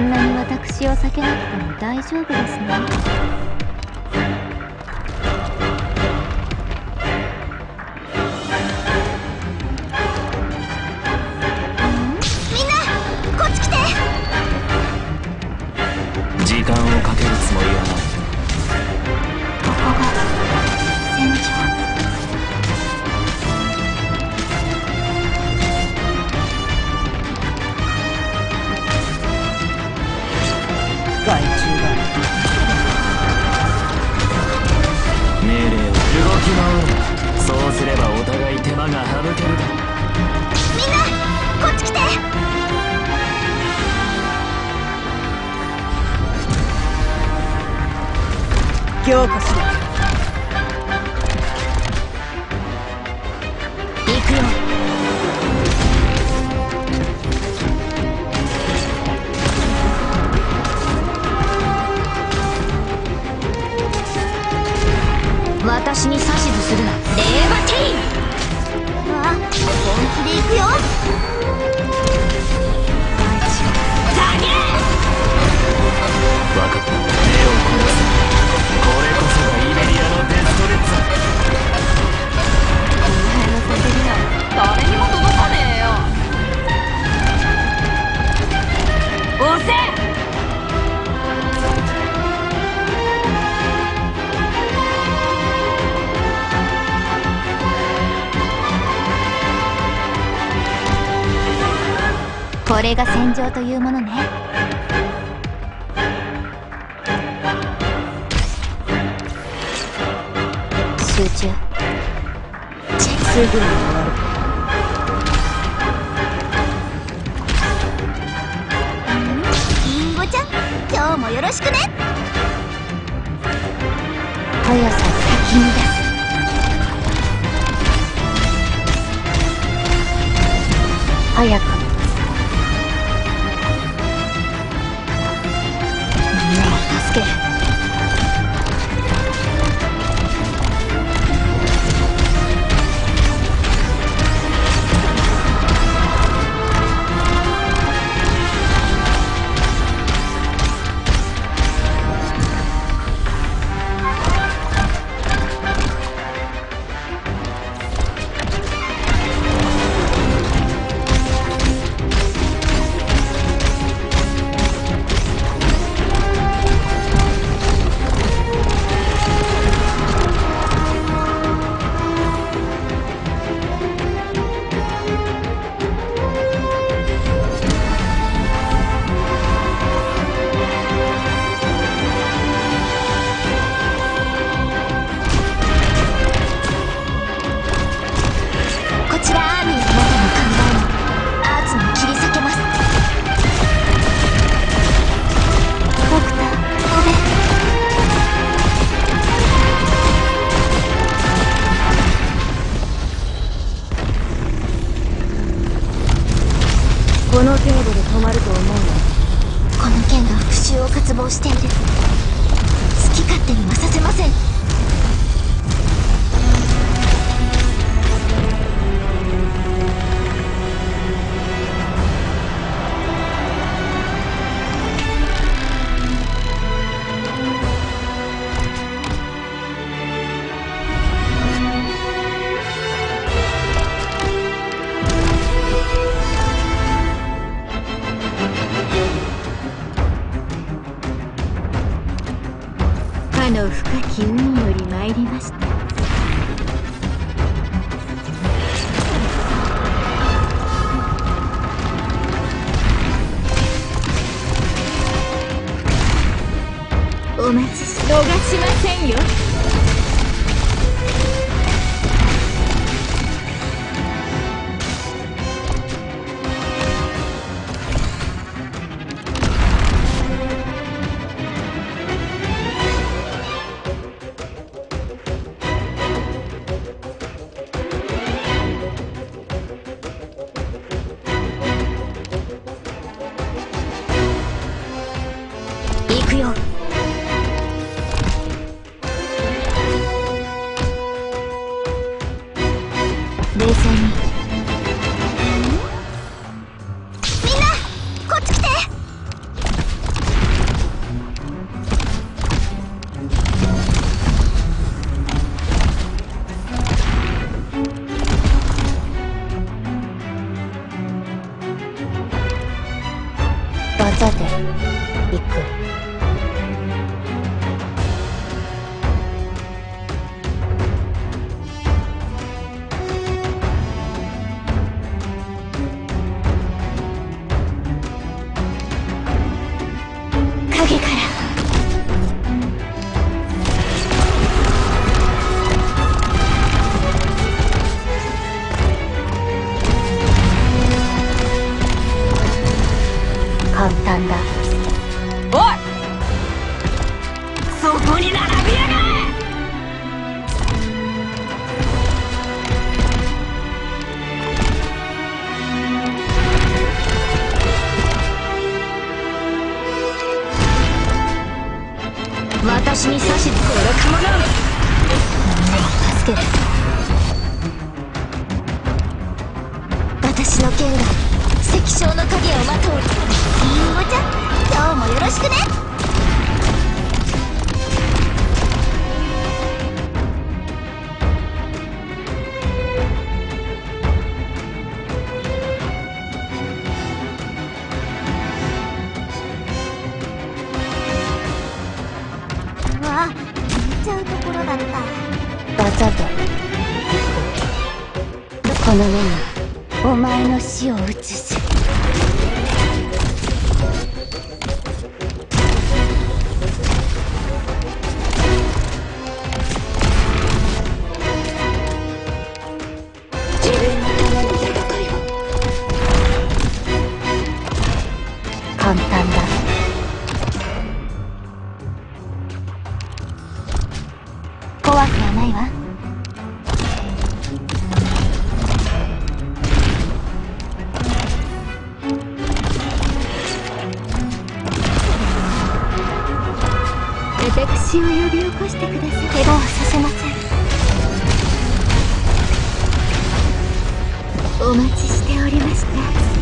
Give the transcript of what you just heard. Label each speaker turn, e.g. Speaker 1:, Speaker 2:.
Speaker 1: んなに私を避けなくても大丈夫ですね。
Speaker 2: 強化しろ
Speaker 1: 行これが戦場というものね。集中。チェック。
Speaker 2: すぐに終わる
Speaker 1: りんごちゃん？今日もよろしくね。速さ先に出す。早く
Speaker 2: の
Speaker 1: 深き海より参りました。お待ち逃しませんよ。簡単だ。
Speaker 3: おい！そこに並びやがれ！
Speaker 1: 私に指図する
Speaker 3: 愚か者
Speaker 1: 助ける。私の剣が石章の影をまとう。りんごちゃん今日もよろしくね。わあ行っちゃうところだった。わざと。この目にお前の死を映す私を呼び起こしてください。怪我はさせません。お待ちしておりました。